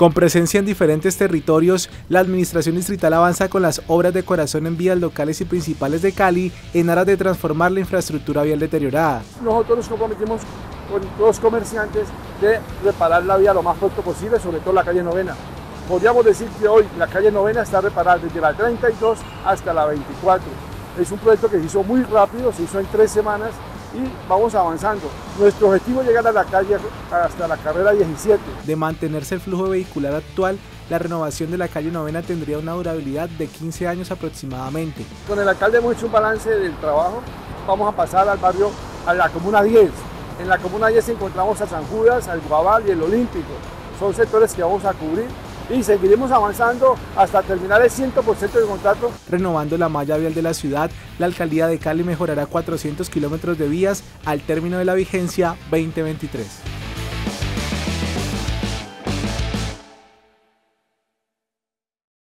Con presencia en diferentes territorios, la Administración Distrital avanza con las obras de corazón en vías locales y principales de Cali en aras de transformar la infraestructura vial deteriorada. Nosotros nos comprometimos con los comerciantes de reparar la vía lo más pronto posible, sobre todo la calle Novena. Podríamos decir que hoy la calle Novena está reparada desde la 32 hasta la 24. Es un proyecto que se hizo muy rápido, se hizo en tres semanas y vamos avanzando. Nuestro objetivo es llegar a la calle hasta la carrera 17. De mantenerse el flujo vehicular actual, la renovación de la calle novena tendría una durabilidad de 15 años aproximadamente. Con el alcalde hemos hecho un balance del trabajo. Vamos a pasar al barrio, a la comuna 10. En la comuna 10 encontramos a San Judas, al Guabal y el Olímpico. Son sectores que vamos a cubrir y seguiremos avanzando hasta terminar el 100% del contrato. Renovando la malla vial de la ciudad, la alcaldía de Cali mejorará 400 kilómetros de vías al término de la vigencia 2023.